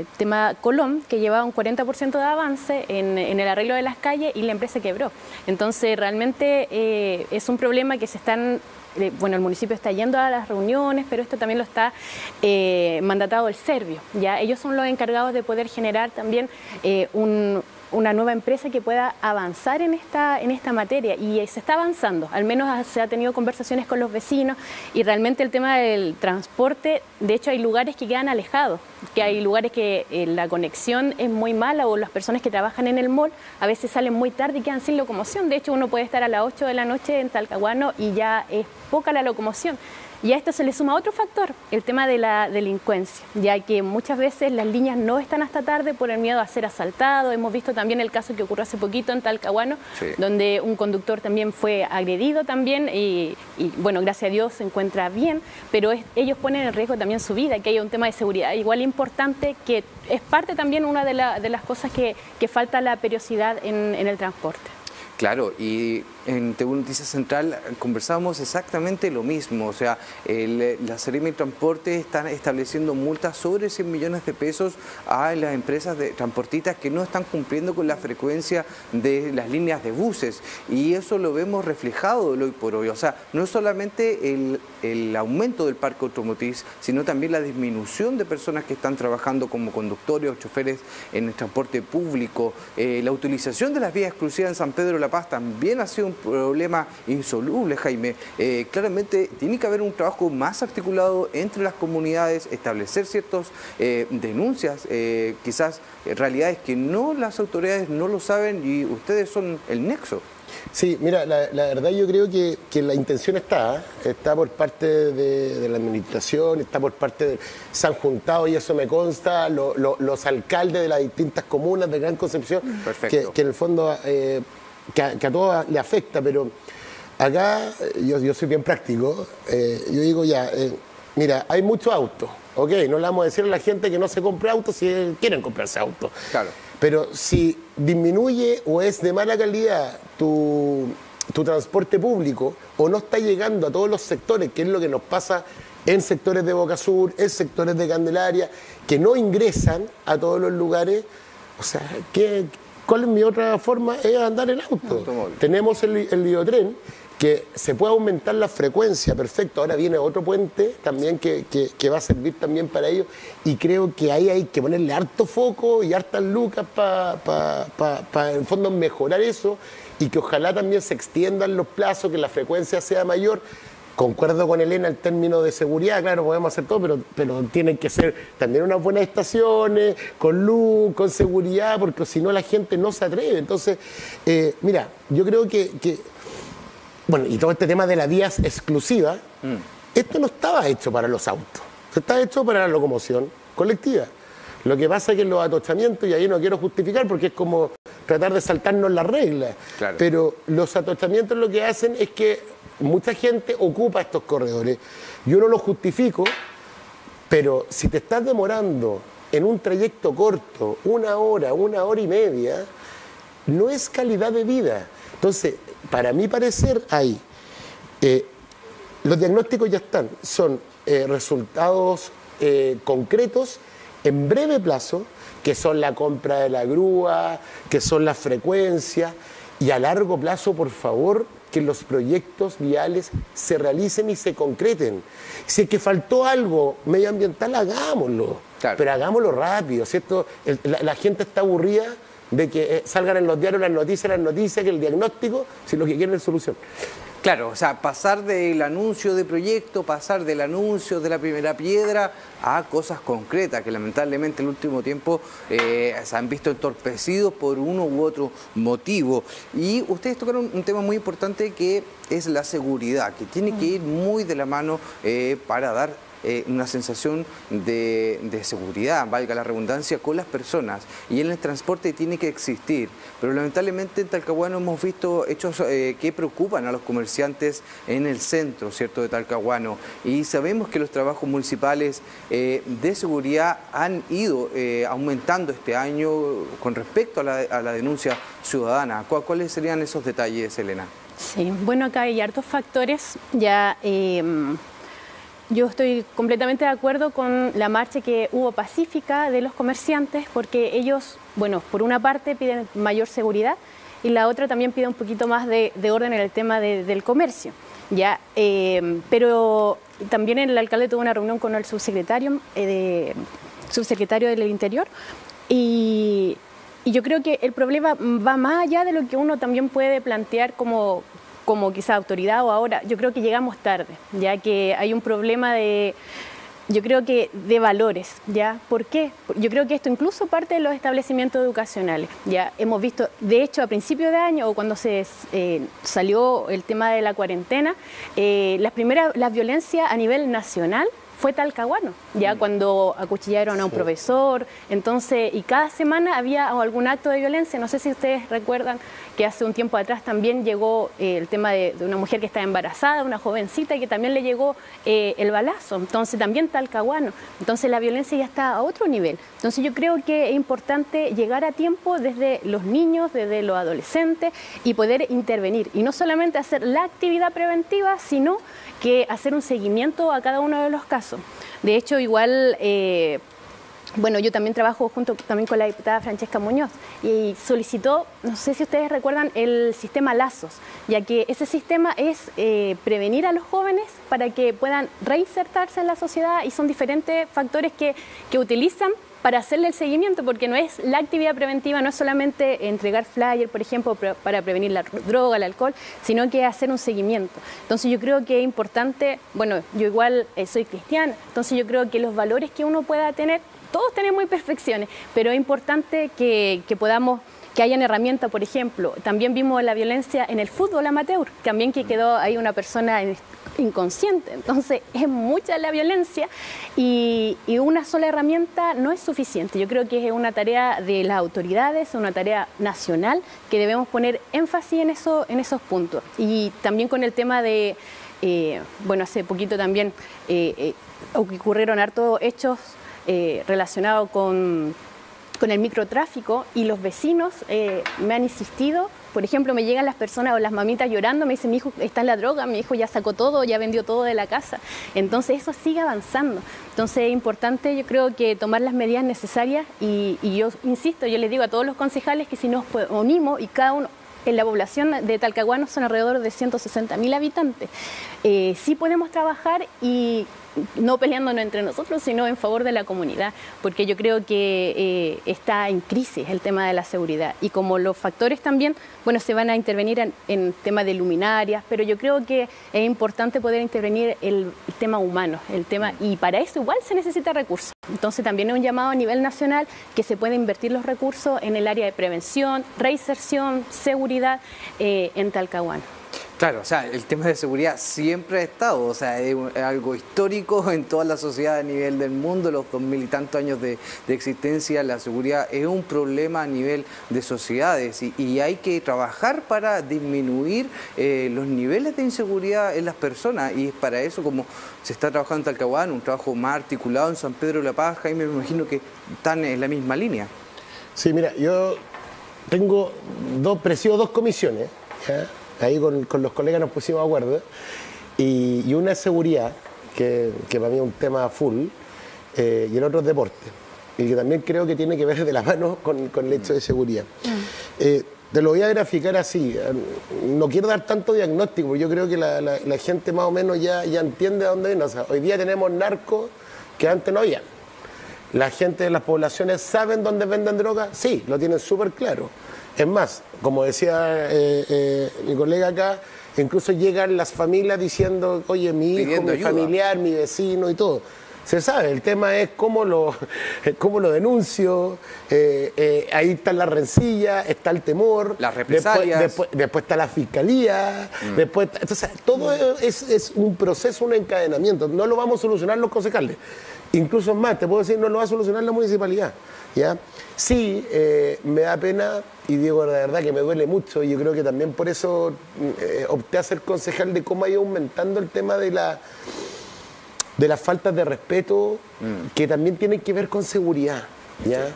el tema Colón, que llevaba un 40% de avance en, el arreglo de las calles y la empresa quebró. Entonces, realmente eh, es un problema que se están eh, bueno, el municipio está yendo a las reuniones, pero esto también lo está eh, mandatado el Servio. ¿ya? Ellos son los encargados de poder generar también un una nueva empresa que pueda avanzar en esta, en esta materia y se está avanzando, al menos se ha tenido conversaciones con los vecinos y realmente el tema del transporte, de hecho hay lugares que quedan alejados, que hay lugares que eh, la conexión es muy mala o las personas que trabajan en el mall a veces salen muy tarde y quedan sin locomoción, de hecho uno puede estar a las 8 de la noche en Talcahuano y ya es poca la locomoción. Y a esto se le suma otro factor, el tema de la delincuencia, ya que muchas veces las líneas no están hasta tarde por el miedo a ser asaltado. Hemos visto también el caso que ocurrió hace poquito en Talcahuano, donde un conductor también fue agredido también y, bueno, gracias a Dios se encuentra bien, pero ellos ponen en riesgo también su vida, que haya un tema de seguridad igual importante que es parte también una de, las cosas que, falta la periodicidad en el transporte. Claro, y en TV Noticias Central conversábamos exactamente lo mismo, o sea, la Seremi Transporte están estableciendo multas sobre 100 millones de pesos a las empresas de transportistas que no están cumpliendo con la frecuencia de las líneas de buses. Y eso lo vemos reflejado hoy por hoy, o sea, no es solamente el, aumento del parque automotriz, sino también la disminución de personas que están trabajando como conductores o choferes en el transporte público, eh, la utilización de las vías exclusivas en San Pedro de la Paz también ha sido un problema insoluble, Jaime. Eh, claramente tiene que haber un trabajo más articulado entre las comunidades, establecer ciertas eh, denuncias, eh, quizás realidades que no las autoridades no lo saben y ustedes son el nexo. Sí, mira, la, verdad yo creo que, la intención está, está por parte de, la administración, está por parte de... Se han juntado, y eso me consta, los alcaldes de las distintas comunas de Gran Concepción, que, que, en el fondo que a, todos le afecta, pero acá yo, yo soy bien práctico. Eh, yo digo ya, eh, mira, hay muchos autos, ok, no le vamos a decir a la gente que no se compre autos si quieren comprarse autos. Claro. Pero si disminuye o es de mala calidad tu, tu transporte público o no está llegando a todos los sectores, que es lo que nos pasa en sectores de Boca Sur, en sectores de Candelaria, que no ingresan a todos los lugares, o sea, ¿qué, ¿Cuál es mi otra forma? Es andar en auto. Tenemos el, el que se puede aumentar la frecuencia, perfecto. Ahora viene otro puente también que, va a servir también para ello y creo que ahí hay que ponerle harto foco y hartas lucas para, en fondo, mejorar eso y que ojalá también se extiendan los plazos, que la frecuencia sea mayor Concuerdo con Elena el término de seguridad, claro, podemos hacer todo, pero, pero tienen que ser también unas buenas estaciones, con luz, con seguridad, porque si no la gente no se atreve. Entonces, eh, mira, yo creo que, bueno, y todo este tema de las vías exclusivas, mm. esto no estaba hecho para los autos, está hecho para la locomoción colectiva. Lo que pasa es que los atochamientos, y ahí no quiero justificar porque es como tratar de saltarnos las reglas, pero los atochamientos lo que hacen es que mucha gente ocupa estos corredores. Yo no lo justifico, pero si te estás demorando en un trayecto corto, una hora, una hora y media, no es calidad de vida. Entonces, para mi parecer, hay, eh, los diagnósticos ya están, son eh, resultados eh, concretos en breve plazo, que son la compra de la grúa, que son las frecuencias, y a largo plazo, por favor, que los proyectos viales se realicen y se concreten. Si es que faltó algo medioambiental, hagámoslo, pero hagámoslo rápido, ¿cierto? la, gente está aburrida de que eh, salgan en los diarios las noticias, las noticias, que el diagnóstico, si lo que quieren es solución. Claro, o sea, pasar del anuncio de proyecto, pasar del anuncio de la primera piedra a cosas concretas que lamentablemente en el último tiempo eh, se han visto entorpecidos por uno u otro motivo. Y ustedes tocaron un tema muy importante que es la seguridad, que tiene que ir muy de la mano eh, para dar eh, una sensación de, seguridad, valga la redundancia, con las personas. Y en el transporte tiene que existir. Pero lamentablemente en Talcahuano hemos visto hechos eh, que preocupan a los comerciantes en el centro, ¿cierto?, de Talcahuano. Y sabemos que los trabajos municipales eh, de seguridad han ido aumentando este año con respecto a la, denuncia ciudadana. ¿Cuáles serían esos detalles, Elena? Sí, bueno, acá hay hartos factores ya yo estoy completamente de acuerdo con la marcha que hubo pacífica de los comerciantes, porque ellos, bueno, por una parte piden mayor seguridad y la otra también pide un poquito más de, orden en el tema del comercio. Ya, eh, pero también el alcalde tuvo una reunión con el subsecretario, eh, del Interior y yo creo que el problema va más allá de lo que uno también puede plantear como, como quizá autoridad o ahora, yo creo que llegamos tarde, ya que hay un problema de, yo creo que de valores, ¿ya? ¿Por qué? Yo creo que esto incluso parte de los establecimientos educacionales, ¿ya? Hemos visto, de hecho, a principios de año o cuando se eh, salió el tema de la cuarentena, eh, las primeras, las violencias a nivel nacional fue Talcahuano, ya mm. cuando acuchillaron a un profesor, entonces, y cada semana había algún acto de violencia, no sé si ustedes recuerdan que hace un tiempo atrás también llegó eh, el tema de, una mujer que estaba embarazada, una jovencita, y que también le llegó eh, el balazo, entonces también Talcahuano, entonces la violencia ya está a otro nivel, entonces yo creo que es importante llegar a tiempo desde los niños, desde los adolescentes, y poder intervenir, y no solamente hacer la actividad preventiva, sino que hacer un seguimiento a cada uno de los casos. De hecho, igual... Eh, bueno, yo también trabajo junto también con la diputada Francesca Muñoz y solicitó, no sé si ustedes recuerdan, el sistema Lazos, ya que ese sistema es eh, prevenir a los jóvenes para que puedan reinsertarse en la sociedad y son diferentes factores que, que utilizan para hacerle el seguimiento, porque no es la actividad preventiva, no es solamente entregar flyer, por ejemplo, para prevenir la droga, el alcohol, sino que hacer un seguimiento. Entonces yo creo que es importante, bueno, yo igual eh, soy cristiana, entonces yo creo que los valores que uno pueda tener, todos tenemos imperfecciones, pero es importante que, que podamos que hayan herramientas, por ejemplo. También vimos la violencia en el fútbol amateur, también que quedó ahí una persona inconsciente. Entonces es mucha la violencia y, una sola herramienta no es suficiente. Yo creo que es una tarea de las autoridades, una tarea nacional que debemos poner énfasis en, eso, en esos puntos. Y también con el tema de, eh, bueno, hace poquito también eh, eh, ocurrieron hartos hechos relacionados con con el microtráfico y los vecinos eh, me han insistido. Por ejemplo, me llegan las personas o las mamitas llorando, me dicen, mi hijo está en la droga, mi hijo ya sacó todo, ya vendió todo de la casa. Entonces eso sigue avanzando. Entonces es importante, yo creo que tomar las medidas necesarias y, yo insisto, yo les digo a todos los concejales que si nos unimos y cada uno en la población de Talcahuano son alrededor de 160 mil habitantes. Eh, sí podemos trabajar y no peleándonos entre nosotros, sino en favor de la comunidad, porque yo creo que eh, está en crisis el tema de la seguridad. Y como los factores también, bueno, se van a intervenir en, en temas de luminarias, pero yo creo que es importante poder intervenir el, tema humano, el tema, y para eso igual se necesita recursos. Entonces también es un llamado a nivel nacional que se pueda invertir los recursos en el área de prevención, reinserción, seguridad eh, en Talcahuano. Claro, o sea, el tema de seguridad siempre ha estado, o sea, es, algo histórico en toda la sociedad a nivel del mundo, los dos mil y tantos años de, existencia, la seguridad es un problema a nivel de sociedades y, hay que trabajar para disminuir eh, los niveles de inseguridad en las personas y es para eso como se está trabajando en Talcahuán, un trabajo más articulado en San Pedro de la Paz, y me imagino que están en la misma línea. Sí, mira, yo tengo dos, presido dos comisiones. Ahí con, los colegas nos pusimos de acuerdo. Y, una es seguridad, que, para mí es un tema full, eh, y el otro es deporte. Y que también creo que tiene que ver de la mano con, el hecho de seguridad. Mm. Eh, te lo voy a graficar así. No quiero dar tanto diagnóstico, yo creo que la, gente más o menos ya, ya entiende a dónde viene. hoy día tenemos narcos que antes no había. ¿La gente de las poblaciones saben dónde venden drogas? Sí, lo tienen súper claro. Es más, como decía eh, eh, mi colega acá, incluso llegan las familias diciendo, oye, mi hijo, mi familiar, mi vecino y todo. Se sabe, el tema es cómo lo, cómo lo denuncio, eh, ahí está la rencilla, está el temor. Las represalias. Después, después, está la fiscalía, mm. después, entonces todo es, es, un proceso, un encadenamiento. No lo vamos a solucionar los concejales. Incluso más, te puedo decir, no lo va a solucionar la municipalidad. ¿ya? Sí, eh, me da pena y digo la verdad que me duele mucho. Y yo creo que también por eso eh, opté a ser concejal de cómo ha ido aumentando el tema de la de las faltas de respeto mm. que también tienen que ver con seguridad. ¿ya?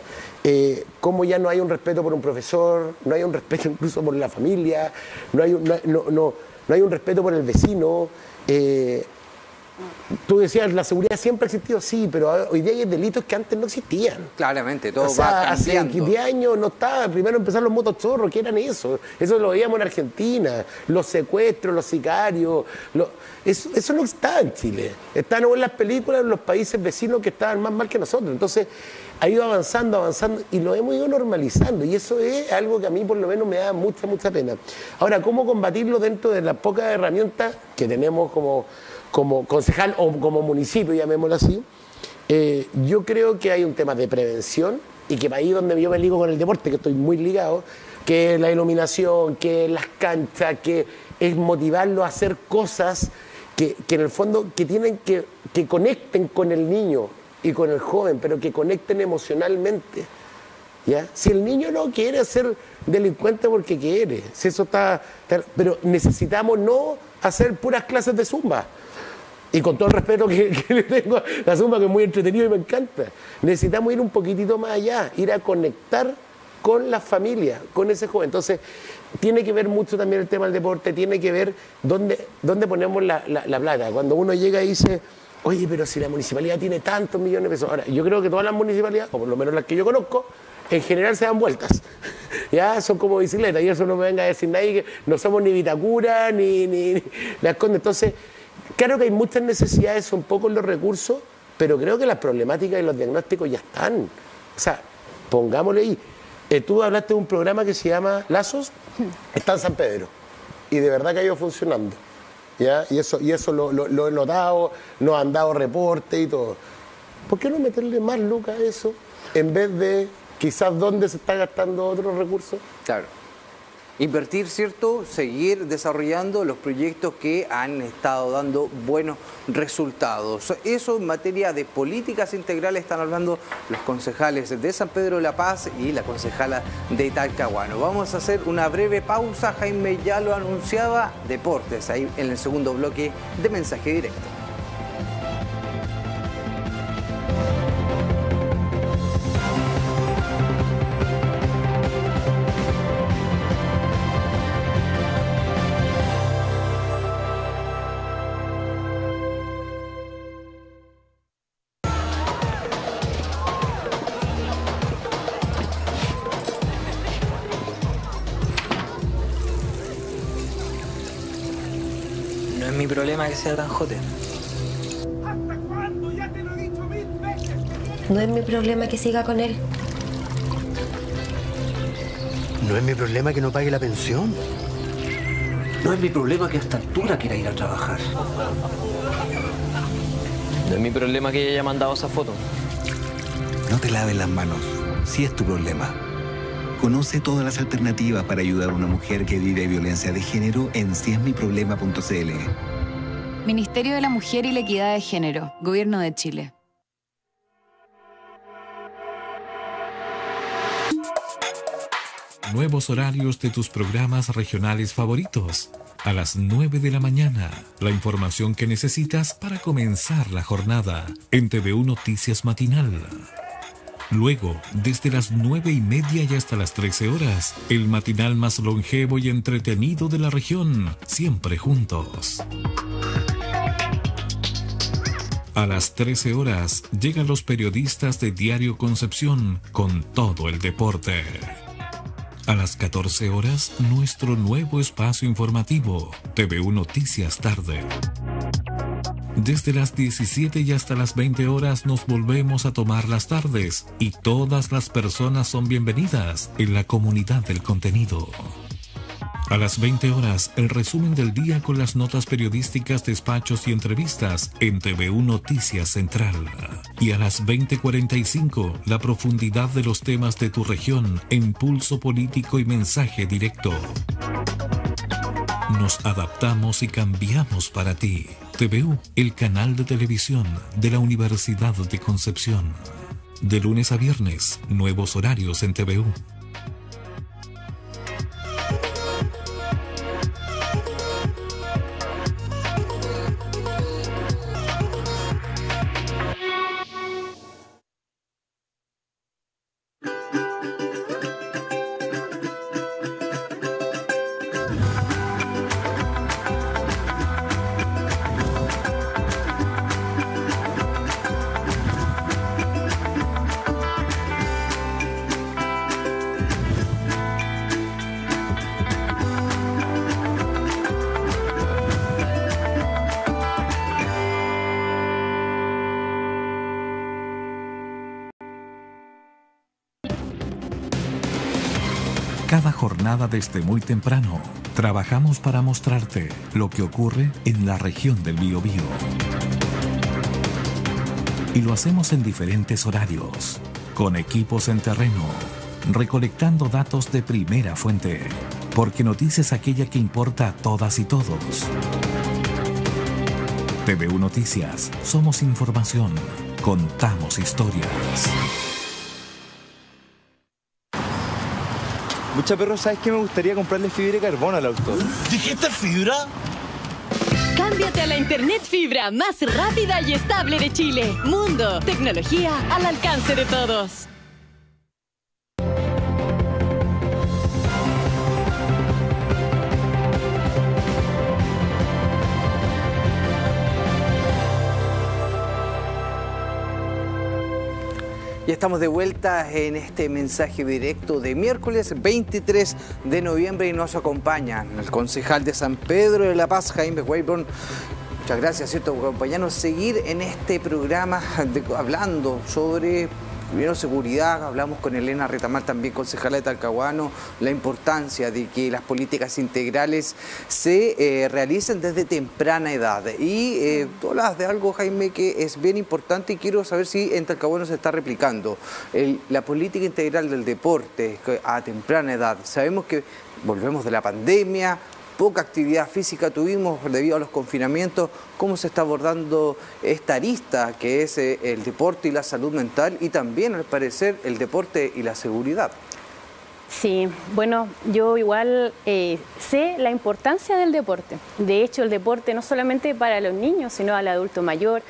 Eh, cómo ya no hay un respeto por un profesor, no hay un respeto incluso por la familia, no hay un, no, no, no hay un respeto por el vecino. Tú decías, la seguridad siempre ha existido, sí, pero hoy día hay delitos que antes no existían. Claramente, todo O sea, va hace cambiando. 10 años no estaba. Primero empezaron los motochorros, ¿qué eran eso? Eso lo veíamos en Argentina. Los secuestros, los sicarios. eso no está en Chile. Están en las películas en los países vecinos que estaban más mal que nosotros. Entonces, ha ido avanzando, avanzando y lo hemos ido normalizando. Y eso es algo que a mí, por lo menos, me da mucha, mucha pena. Ahora, ¿cómo combatirlo dentro de las pocas herramientas que tenemos como, como concejal o como municipio, llamémoslo así? Eh, yo creo que hay un tema de prevención y que ahí donde yo me ligo con el deporte, que estoy muy ligado, que es la iluminación, que es las canchas, que es motivarlo a hacer cosas que, que en el fondo que tienen que, que conecten con el niño y con el joven, pero que conecten emocionalmente. ¿ya? Si el niño no quiere ser delincuente porque quiere, si eso está, está- pero necesitamos no hacer puras clases de zumba. Y con todo el respeto que, le tengo la Zumba, que es muy entretenido y me encanta. Necesitamos ir un poquitito más allá, ir a conectar con la familia, con ese joven. Entonces, tiene que ver mucho también el tema del deporte, tiene que ver dónde, dónde ponemos la, la- la plata. Cuando uno llega y dice, oye, pero si la municipalidad tiene tantos millones de pesos. Ahora, yo creo que todas las municipalidades, o por lo menos las que yo conozco, en general se dan vueltas. Ya son como bicicletas, y eso no me venga a decir nadie no somos ni Vitacura ni, ni, ni Las Condes. Entonces, Claro que hay muchas necesidades, son pocos los recursos, pero creo que las problemáticas y los diagnósticos ya están. O sea, pongámosle ahí. Eh, tú hablaste de un programa que se llama Lazos, está en San Pedro, y de verdad que ha ido funcionando. ¿ya? Y eso, y eso lo, lo- lo he notado, nos han dado reportes y todo. ¿Por qué no meterle más lucas a eso en vez de quizás dónde se están gastando otros recursos? Claro. Invertir, ¿cierto? Seguir desarrollando los proyectos que han estado dando buenos resultados. Eso en materia de políticas integrales están hablando los concejales de San Pedro de la Paz y la concejala de Talcahuano. Vamos a hacer una breve pausa. Jaime ya lo anunciaba. Deportes, ahí en el segundo bloque de mensaje directo. Sea tan jote. No es mi problema que siga con él. No es mi problema que no pague la pensión. No es mi problema que a esta altura quiera ir a trabajar. No es mi problema que ella haya mandado esa foto. No te laves las manos, si es tu problema. Conoce todas las alternativas para ayudar a una mujer que vive violencia de género en siesmiproblema.cl. Ministerio de la Mujer y la Equidad de Género, Gobierno de Chile. Nuevos horarios de tus programas regionales favoritos. A las 9 de la mañana, la información que necesitas para comenzar la jornada en TVU Noticias Matinal. Luego, desde las 9 y media y hasta las 13 horas, el matinal más longevo y entretenido de la región, siempre juntos. A las 13 horas llegan los periodistas de Diario Concepción con todo el deporte. A las 14 horas, nuestro nuevo espacio informativo, TVU Noticias Tarde. Desde las 17 y hasta las 20 horas nos volvemos a tomar las tardes y todas las personas son bienvenidas en la comunidad del contenido. A las 20 horas, el resumen del día con las notas periodísticas, despachos y entrevistas en TVU Noticias Central. Y a las 20.45, la profundidad de los temas de tu región en pulso político y mensaje directo. Nos adaptamos y cambiamos para ti. TVU, el canal de televisión de la Universidad de Concepción. De lunes a viernes, nuevos horarios en TVU. Desde muy temprano, trabajamos para mostrarte lo que ocurre en la región del Biobío. Y lo hacemos en diferentes horarios, con equipos en terreno, recolectando datos de primera fuente, porque noticias aquella que importa a todas y todos. TVU Noticias, somos información, contamos historias. Mucha perro, ¿sabes qué? Me gustaría comprarle fibra de carbono al auto. ¿Dijiste fibra? Cámbiate a la internet fibra más rápida y estable de Chile. Mundo, tecnología al alcance de todos. Ya estamos de vuelta en este mensaje directo de miércoles 23 de noviembre y nos acompaña el concejal de San Pedro de la Paz, Jaime Weyburn. Muchas gracias, ¿cierto?, por acompañarnos, seguir en este programa hablando sobre primero seguridad, hablamos con Elena Retamal, también concejala de Talcahuano, la importancia de que las políticas integrales se eh, realicen desde temprana edad. Y eh, tú hablas de algo, Jaime, que es bien importante y quiero saber si en Talcahuano se está replicando. la política integral del deporte a temprana edad. Sabemos que volvemos de la pandemia, poca actividad física tuvimos debido a los confinamientos, cómo se está abordando esta arista que es eh, el deporte y la salud mental y también al parecer el deporte y la seguridad. Sí, bueno, yo igual eh, sé la importancia del deporte. De hecho, el deporte no solamente para los niños, sino al adulto mayor.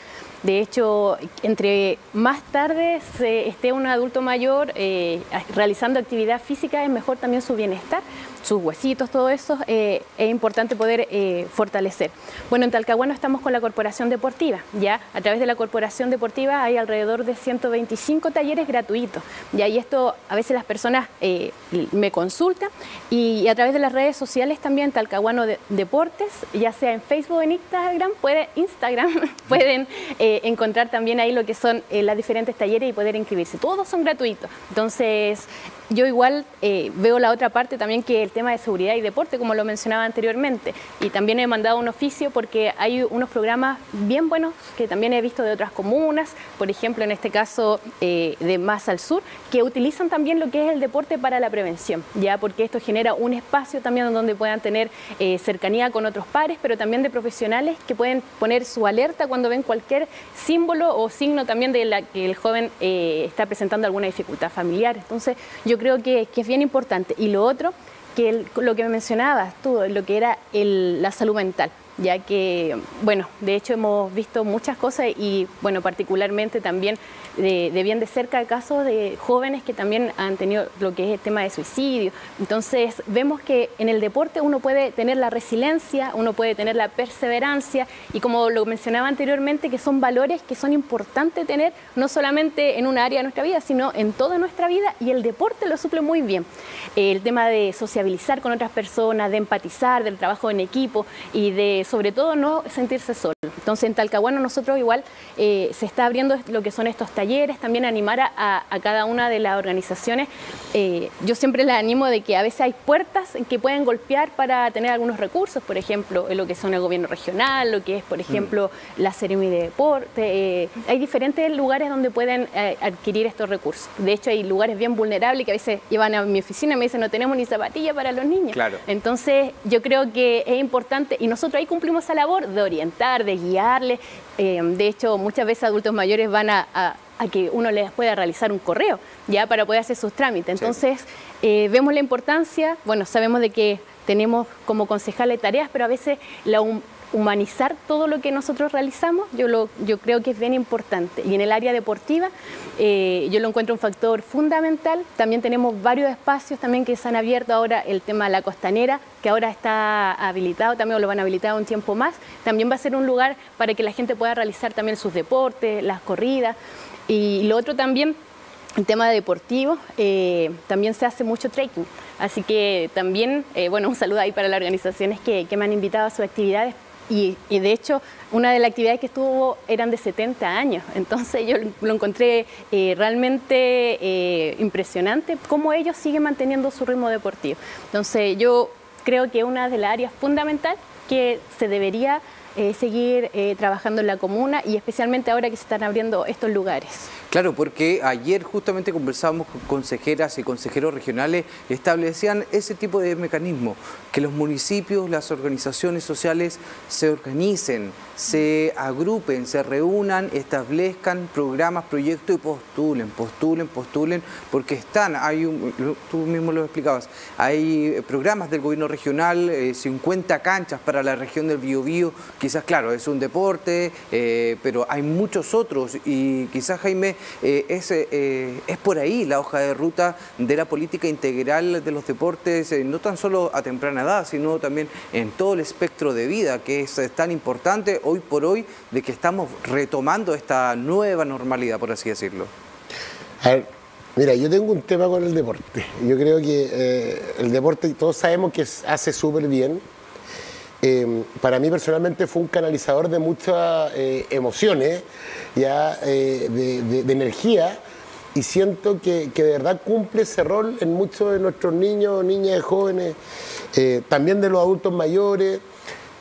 De hecho, entre más tarde se esté un adulto mayor eh, realizando actividad física, es mejor también su bienestar sus huesitos, todo eso, eh, es importante poder eh, fortalecer. Bueno, en Talcahuano estamos con la Corporación Deportiva, ya a través de la Corporación Deportiva hay alrededor de 125 talleres gratuitos, ya y esto a veces las personas eh, me consultan y, a través de las redes sociales también Talcahuano Deportes, ya sea en Facebook en Instagram, puede, Instagram pueden encontrar también ahí lo que son las diferentes talleres y poder inscribirse. Todos son gratuitos. Entonces, yo igual eh, veo la otra parte también que el tema de seguridad y deporte, como lo mencionaba anteriormente. Y también he mandado un oficio porque hay unos programas bien buenos que también he visto de otras comunas, por ejemplo, en este caso eh, de más al sur, que utilizan también lo que es el deporte para la prevención, ya porque esto genera un espacio también donde puedan tener eh, cercanía con otros pares, pero también de profesionales que pueden poner su alerta cuando ven cualquier símbolo o signo también de la que el joven está presentando alguna dificultad familiar. Entonces, yo yo creo que, es bien importante. Y lo otro, que lo que me mencionabas tú, lo que era la salud mental ya que, bueno, de hecho hemos visto muchas cosas y, bueno, particularmente también de, bien de cerca casos de jóvenes que también han tenido lo que es el tema de suicidio. Entonces, vemos que en el deporte uno puede tener la resiliencia, uno puede tener la perseverancia y como lo mencionaba anteriormente, que son valores que son importantes tener no solamente en un área de nuestra vida, sino en toda nuestra vida y el deporte lo suple muy bien. El tema de sociabilizar con otras personas, de empatizar, del trabajo en equipo y de sobre todo no sentirse solo. Entonces en Talcahuano nosotros igual eh, se está abriendo lo que son estos talleres, también animar a, cada una de las organizaciones. Eh, yo siempre les animo de que a veces hay puertas que pueden golpear para tener algunos recursos, por ejemplo, lo que son el gobierno regional, lo que es, por ejemplo, la ceremonia de deporte. Eh, hay diferentes lugares donde pueden adquirir estos recursos. De hecho, hay lugares bien vulnerables que a veces llevan a mi oficina y me dicen no tenemos ni zapatilla para los niños. Claro. Entonces, yo creo que es importante y nosotros ahí cumplimos esa labor de orientar, de guiarles. de hecho, muchas veces adultos mayores van a, que uno les pueda realizar un correo, ya para poder hacer sus trámites. Entonces, eh, vemos la importancia, bueno, sabemos de que tenemos como concejales tareas, pero a veces la, humanizar todo lo que nosotros realizamos, yo, lo, yo creo que es bien importante. Y en el área deportiva eh, yo lo encuentro un factor fundamental. También tenemos varios espacios también que se han abierto ahora, el tema de la costanera, que ahora está habilitado, también lo van a habilitar un tiempo más. También va a ser un lugar para que la gente pueda realizar también sus deportes, las corridas. Y lo otro también el tema deportivo, eh, también se hace mucho trekking, así que también, eh, bueno, un saludo ahí para las organizaciones que, que me han invitado a sus actividades y, y de hecho, una de las actividades que estuvo eran de 70 años. Entonces yo lo encontré eh, realmente eh, impresionante cómo ellos siguen manteniendo su ritmo deportivo. Entonces yo creo que una de las áreas fundamental que se debería eh, seguir eh, trabajando en la comuna y especialmente ahora que se están abriendo estos lugares. Claro, porque ayer justamente conversábamos con consejeras y consejeros regionales, establecían ese tipo de mecanismo, que los municipios, las organizaciones sociales se organicen, se agrupen, se reúnan, establezcan programas, proyectos y postulen, postulen, postulen, porque están, hay un, tú mismo lo explicabas, hay programas del gobierno regional, 50 eh, canchas para la región del Biobío, quizás claro, es un deporte, eh, pero hay muchos otros y quizás Jaime, eh, es, es por ahí la hoja de ruta de la política integral de los deportes, no tan solo a temprana edad, sino también en todo el espectro de vida, que es tan importante hoy por hoy de que estamos retomando esta nueva normalidad, por así decirlo? A ver, mira, yo tengo un tema con el deporte. Yo creo que eh, el deporte, todos sabemos que hace súper bien. Eh, para mí personalmente fue un canalizador de muchas eh, emociones, ya, de, energía, y siento que, que, de verdad cumple ese rol en muchos de nuestros niños, niñas y jóvenes, también de los adultos mayores.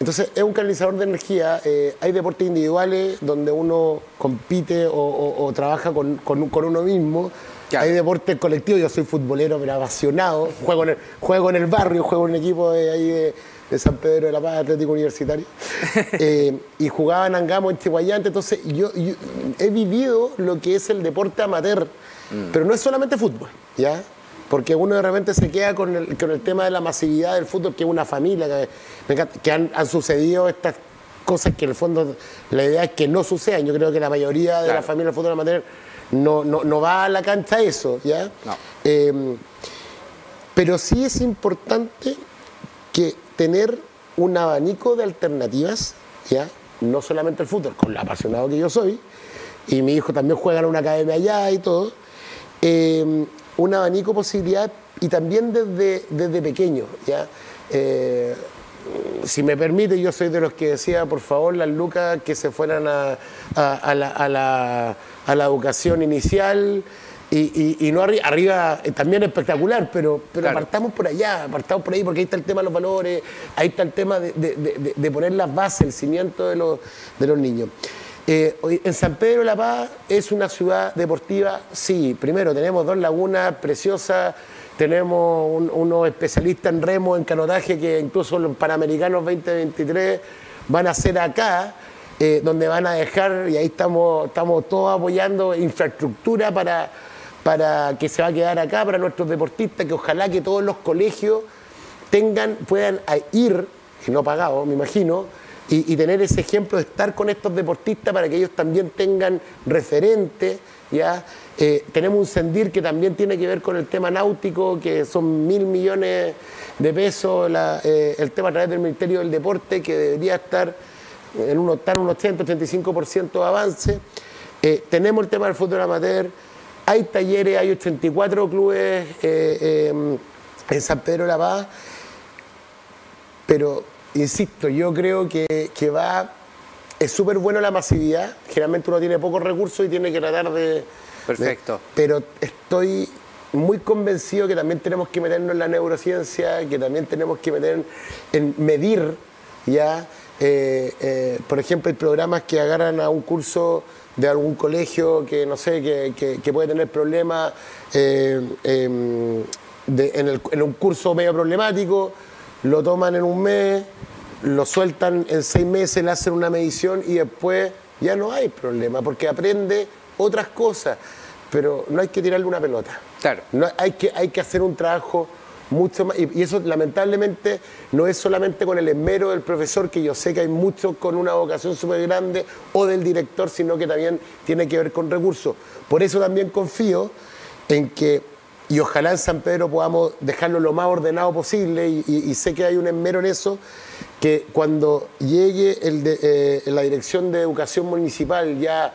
Entonces es un canalizador de energía. Eh, hay deportes individuales donde uno compite o, trabaja con, uno mismo. Hay deportes colectivos, yo soy futbolero, pero apasionado. Juego en el, juego en el barrio, juego en un equipo de, ahí de, San Pedro de la Paz, Atlético Universitario. Eh, y jugaba en Angamo, en Chihuayante. Entonces yo, he vivido lo que es el deporte amateur. Mm. Pero no es solamente fútbol, ¿ya? porque uno de repente se queda con el, con el tema de la masividad del fútbol, que es una familia, que, han, sucedido estas cosas que en el fondo la idea es que no sucedan. Yo creo que la mayoría de la familia del fútbol amateur no, no, no, va a la cancha eso, ¿ya? Em, pero sí es importante que tener un abanico de alternativas, ¿ya? No solamente el fútbol, con lo apasionado que yo soy, y mi hijo también juega en una academia allá y todo. Em, un abanico de posibilidades y también desde, desde pequeño. ¿ya? Eh, si me permite, yo soy de los que decía, por favor, las lucas que se fueran a, la, educación inicial y, no arriba, arriba, eh, también espectacular, pero, pero apartamos por allá, apartamos por ahí, porque ahí está el tema de los valores, ahí está el tema de, de poner las bases, el cimiento de los, de los niños. Eh, en San Pedro de la Paz es una ciudad deportiva, sí. Primero, tenemos dos lagunas preciosas, tenemos unos especialistas en remo, en canotaje, que incluso los Panamericanos 2023 van a ser acá, eh, donde van a dejar, y ahí estamos, estamos todos apoyando infraestructura para, para que se va a quedar acá para nuestros deportistas, que ojalá que todos los colegios tengan, puedan ir, y no pagados, me imagino, y, tener ese ejemplo de estar con estos deportistas para que ellos también tengan referente. ¿ya? Eh, tenemos un sendir que también tiene que ver con el tema náutico, que son mil millones de pesos eh, el tema a través del Ministerio del Deporte, que debería estar en un, estar un 80-85% de avance. Eh, tenemos el tema del fútbol amateur, hay talleres, hay 84 clubes en San Pedro de la Paz, pero insisto, yo creo que, va. Es súper bueno la masividad. Generalmente uno tiene pocos recursos y tiene que tratar de. Perfecto. pero estoy muy convencido que también tenemos que meternos en la neurociencia, que también tenemos que meter en medir ya. Eh, eh, por ejemplo, hay programas que agarran a un curso de algún colegio que no sé, que, puede tener problemas eh, em, en, en un curso medio problemático lo toman en un mes, lo sueltan en seis meses, le hacen una medición y después ya no hay problema, porque aprende otras cosas, pero no hay que tirarle una pelota. Claro. No, hay, que, hay que hacer un trabajo mucho más, y, eso lamentablemente no es solamente con el esmero del profesor, que yo sé que hay muchos con una vocación súper grande, o del director, sino que también tiene que ver con recursos. Por eso también confío en que y ojalá en San Pedro podamos dejarlo lo más ordenado posible y, sé que hay un esmero en eso, que cuando llegue el eh, la dirección de educación municipal ya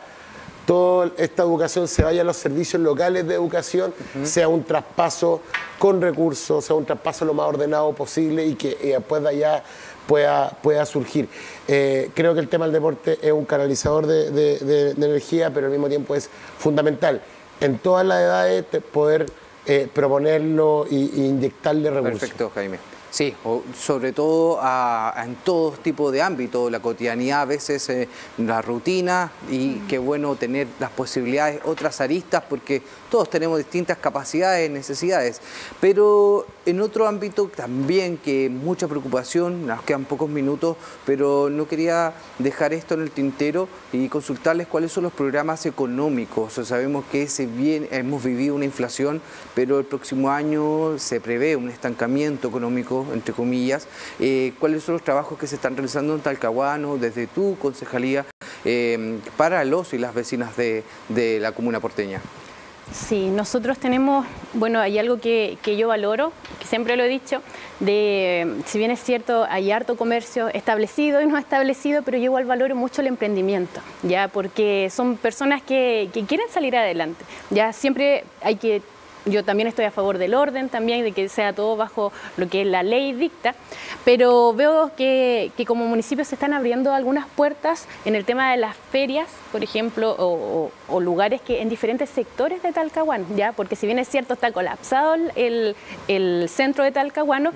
toda esta educación se vaya a los servicios locales de educación, sea un traspaso con recursos, sea un traspaso lo más ordenado posible y que después de allá pueda, pueda surgir. Eh, creo que el tema del deporte es un canalizador de, de- de- de energía, pero al mismo tiempo es fundamental en todas las edades poder eh, proponerlo y, y inyectarle recursos. Perfecto, Jaime. Sí, o- sobre todo a- a- en todo tipo de ámbitos, la cotidianidad, a veces eh, la rutina y qué bueno tener las posibilidades, otras aristas, porque todos tenemos distintas capacidades, necesidades. Pero en otro ámbito también que mucha preocupación, nos quedan pocos minutos, pero no quería dejar esto en el tintero y consultarles cuáles son los programas económicos. Sabemos que hemos vivido una inflación, pero el próximo año se prevé un estancamiento económico, entre comillas. Eh, ¿Cuáles son los trabajos que se están realizando en Talcahuano, desde tu concejalía, eh, para los y las vecinas de la comuna porteña? Sí, nosotros tenemos, bueno, hay algo que, que yo valoro, que siempre lo he dicho, de, si bien es cierto, hay harto comercio establecido y no establecido, pero yo igual valoro mucho el emprendimiento, ya, porque son personas que, que quieren salir adelante, ya siempre hay que yo también estoy a favor del orden, también de que sea todo bajo lo que la ley dicta, pero veo que, que como municipio se están abriendo algunas puertas en el tema de las ferias, por ejemplo, o, lugares que en diferentes sectores de Talcahuano, ya, porque si bien es cierto está colapsado el, el centro de Talcahuano.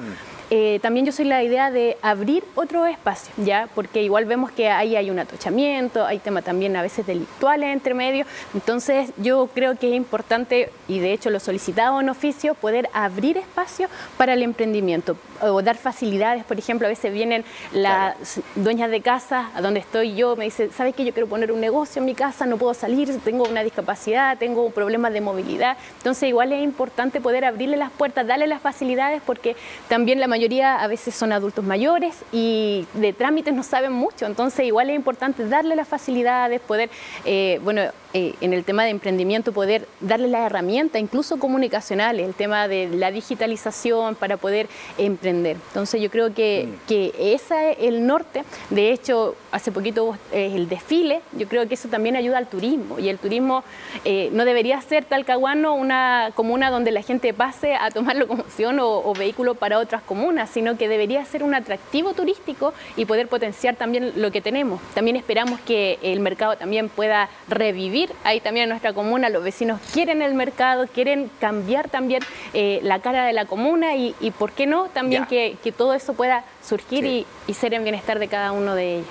Eh, también yo soy la idea de abrir otro espacio, ¿ya? Porque igual vemos que ahí hay un atochamiento, hay tema también a veces delictuales entre medio. Entonces yo creo que es importante, y de hecho lo solicitaba en oficio, poder abrir espacio para el emprendimiento o dar facilidades. Por ejemplo, a veces vienen las dueñas de casa a donde estoy yo, me dicen, ¿sabes qué? Yo quiero poner un negocio en mi casa, no puedo salir, tengo una discapacidad, tengo problemas de movilidad. Entonces igual es importante poder abrirle las puertas, darle las facilidades, porque también la mayoría a veces son adultos mayores y de trámites no saben mucho. Entonces igual es importante darle las facilidades, poder, eh, bueno, eh, en el tema de emprendimiento, poder darle las herramientas, incluso comunicacionales, el tema de la digitalización para poder emprender. Entonces yo creo que, que ese es el norte. De hecho, hace poquito eh, el desfile, yo creo que eso también ayuda al turismo. Y el turismo eh, no debería ser Talcahuano una comuna donde la gente pase a tomar locomoción o, o vehículo para otras comunas, sino que debería ser un atractivo turístico y poder potenciar también lo que tenemos. También esperamos que el mercado también pueda revivir. Ahí también en nuestra comuna los vecinos quieren el mercado, quieren cambiar también eh, la cara de la comuna y, y por qué no también que, que todo eso pueda surgir y, y ser en bienestar de cada uno de ellos.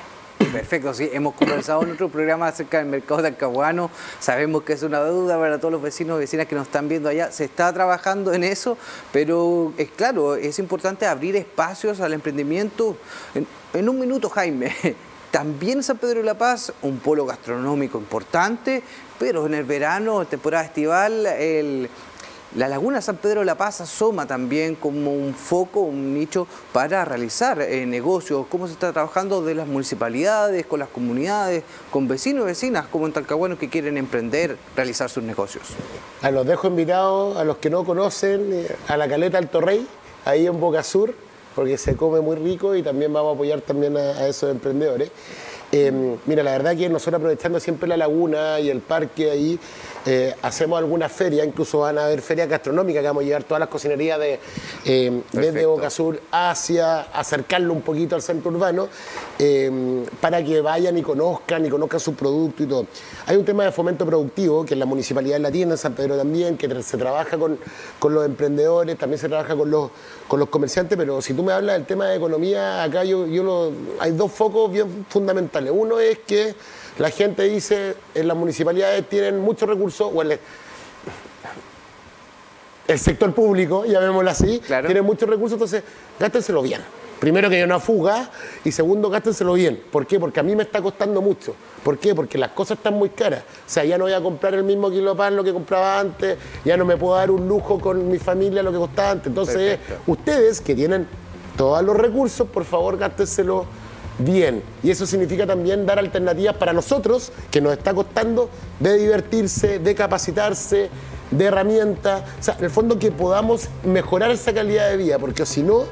Perfecto, sí, hemos conversado en otro programa acerca del mercado talcahuano, sabemos que es una duda para todos los vecinos y vecinas que nos están viendo allá, se está trabajando en eso, pero es claro, es importante abrir espacios al emprendimiento. En, en un minuto, Jaime, también San Pedro de la Paz, un polo gastronómico importante, pero en el verano, temporada estival, la Laguna San Pedro de la Paz asoma también como un foco, un nicho para realizar eh, negocios. ¿Cómo se está trabajando de las municipalidades, con las comunidades, con vecinos y vecinas como en Talcahuano que quieren emprender, realizar sus negocios? A los dejo invitados, a los que no conocen, eh, a la Caleta Alto Rey, ahí en Boca Sur, porque se come muy rico y también vamos a apoyar también a, esos emprendedores. Eh, mira, la verdad que nosotros aprovechando siempre la laguna y el parque ahí, eh, hacemos algunas ferias, incluso van a haber ferias gastronómicas que vamos a llevar todas las cocinerías de, eh, desde. Boca Sur hacia acercarlo un poquito al centro urbano eh, para que vayan y conozcan y conozcan su producto y todo. Hay un tema de fomento productivo que en la municipalidad la tiene, en San Pedro también, que se trabaja con, con los emprendedores, también se trabaja con los, con los comerciantes, pero si tú me hablas del tema de economía, acá yo, yo lo- hay dos focos bien fundamentales. Uno es que la gente dice en las municipalidades tienen muchos recursos, o el, el sector público, llamémoslo así, tiene muchos recursos, entonces gástenselo bien. Primero que haya una fuga y segundo gástenselo bien. ¿Por qué? Porque a mí me está costando mucho. ¿Por qué? Porque las cosas están muy caras. O sea, ya no voy a comprar el mismo kilo de pan lo que compraba antes, ya no me puedo dar un lujo con mi familia lo que costaba antes. Entonces, Perfecto. ustedes que tienen todos los recursos, por favor gástenselo bien. Y eso significa también dar alternativas para nosotros, que nos está costando, de divertirse, de capacitarse, de herramientas. O sea, en el fondo que podamos mejorar esa calidad de vida, porque si no,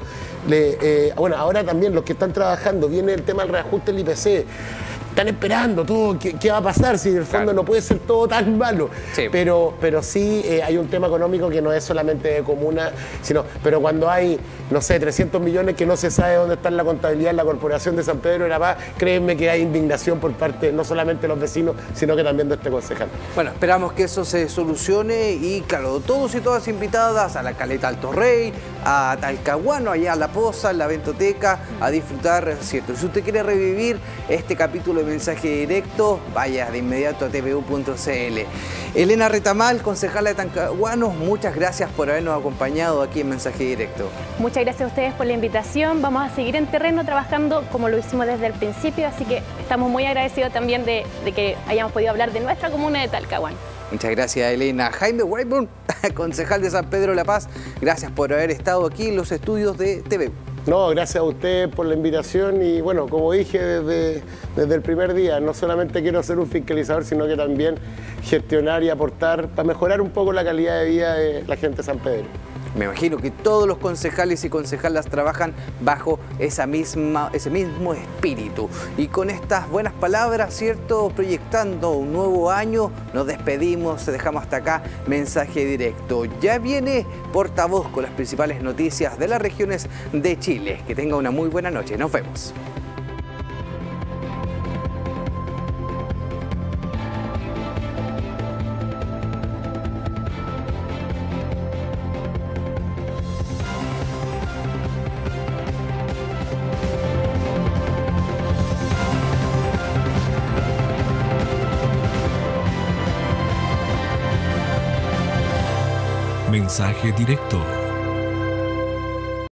eh, bueno, ahora también los que están trabajando, viene el tema del reajuste del IPC. Están esperando todo, ¿qué, qué va a pasar? Si en el fondo no puede ser todo tan malo. Sí. Pero, pero sí eh, hay un tema económico que no es solamente de comuna, sino, pero cuando hay, no sé, 300 millones que no se sabe dónde está en la contabilidad en la Corporación de San Pedro de la Paz, créeme que hay indignación por parte no solamente de los vecinos, sino que también de este concejal. Bueno, esperamos que eso se solucione y claro, todos y todas invitadas a la Caleta Alto Rey, a Talcahuano, allá a La Poza, en la Ventoteca, a disfrutar, ¿cierto? Si usted quiere revivir este capítulo de mensaje directo, vaya de inmediato a tvu.cl. Elena Retamal, concejala de Talcahuano, muchas gracias por habernos acompañado aquí en Mensaje Directo. Muchas gracias a ustedes por la invitación. Vamos a seguir en terreno trabajando como lo hicimos desde el principio, así que estamos muy agradecidos también de, de que hayamos podido hablar de nuestra comuna de Talcahuano. Muchas gracias, Elena. Jaime Whiteburn, concejal de San Pedro de la Paz, gracias por haber estado aquí en los estudios de TV. No, gracias a usted por la invitación y bueno, como dije desde, desde el primer día, no solamente quiero ser un fiscalizador, sino que también gestionar y aportar para mejorar un poco la calidad de vida de la gente de San Pedro. Me imagino que todos los concejales y concejalas trabajan bajo esa misma, ese mismo espíritu. Y con estas buenas palabras, ¿cierto? Proyectando un nuevo año, nos despedimos, dejamos hasta acá mensaje directo. Ya viene portavoz con las principales noticias de las regiones de Chile. Que tenga una muy buena noche. Nos vemos. Mensaje directo